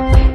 love.